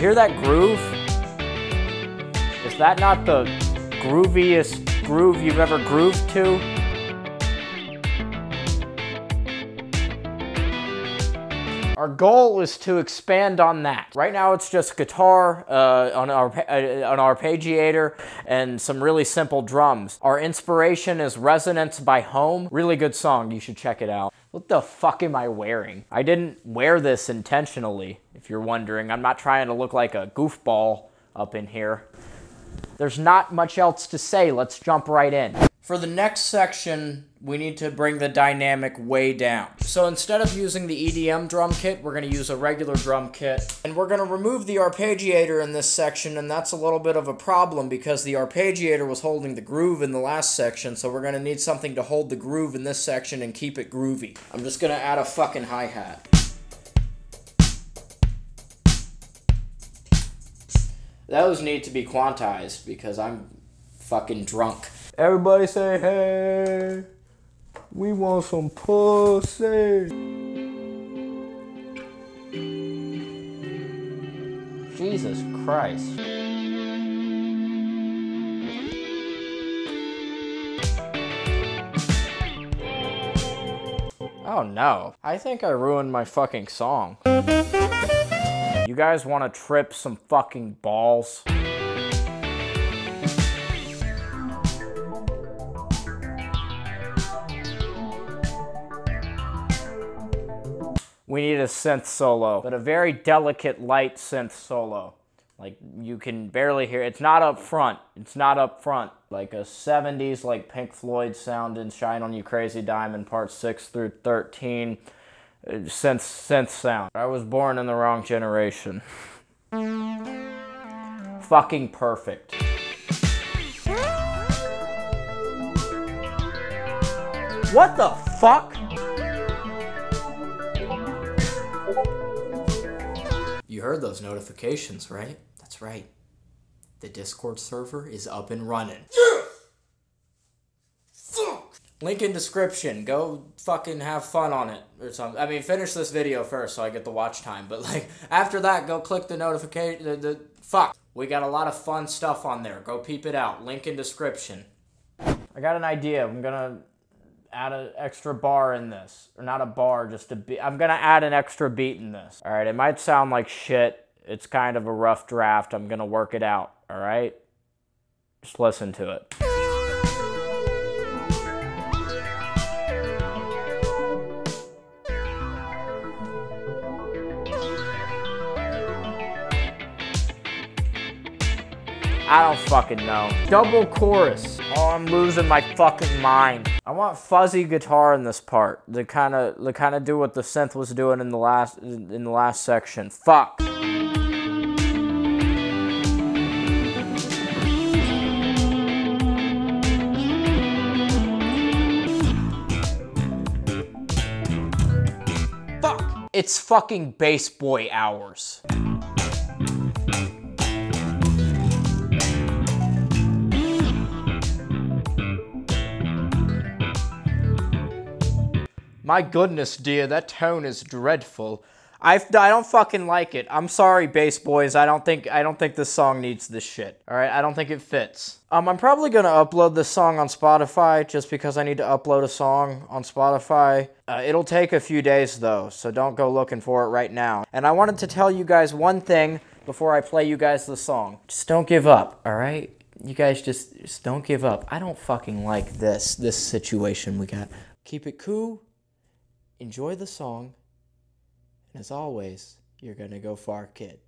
You hear that groove? Is that not the grooviest groove you've ever grooved to? Our goal is to expand on that. Right now it's just guitar uh, on, our, uh, on arpeggiator and some really simple drums. Our inspiration is Resonance by Home. Really good song, you should check it out. What the fuck am I wearing? I didn't wear this intentionally, if you're wondering. I'm not trying to look like a goofball up in here. There's not much else to say, let's jump right in. For the next section, we need to bring the dynamic way down. So instead of using the EDM drum kit, we're going to use a regular drum kit. And we're going to remove the arpeggiator in this section, and that's a little bit of a problem because the arpeggiator was holding the groove in the last section, so we're going to need something to hold the groove in this section and keep it groovy. I'm just going to add a fucking hi-hat. Those need to be quantized because I'm fucking drunk. Everybody say hey. We want some pussy. Jesus Christ. Oh no. I think I ruined my fucking song. You guys want to trip some fucking balls? We need a synth solo, but a very delicate, light synth solo. Like you can barely hear. It's not up front. It's not up front. Like a 70s, like Pink Floyd sound in "Shine on You Crazy Diamond" Part Six through 13. Uh, synth synth sound. I was born in the wrong generation. Fucking perfect. What the fuck? You heard those notifications, right? That's right. The Discord server is up and running. Yeah! Fuck! Link in description. Go fucking have fun on it or something. I mean, finish this video first so I get the watch time. But like after that, go click the notification. The, the fuck. We got a lot of fun stuff on there. Go peep it out. Link in description. I got an idea. I'm gonna add an extra bar in this. Or not a bar, just a beat. I'm to add an extra beat in this. All right, it might sound like shit. It's kind of a rough draft. I'm to work it out. All right? Just listen to it. I don't fucking know. Double chorus. Oh, I'm losing my fucking mind. I want fuzzy guitar in this part to kind of to kind of do what the synth was doing in the last in the last section. Fuck. Fuck. It's fucking bass boy hours. My goodness, dear, that tone is dreadful. I, I don't fucking like it. I'm sorry, bass boys. I don't think I don't think this song needs this shit. All right, I don't think it fits. Um, I'm probably gonna upload this song on Spotify just because I need to upload a song on Spotify. Uh, it'll take a few days though, so don't go looking for it right now. And I wanted to tell you guys one thing before I play you guys the song. Just don't give up. All right, you guys just just don't give up. I don't fucking like this this situation we got. Keep it cool enjoy the song, and as always, you're going to go far, kid.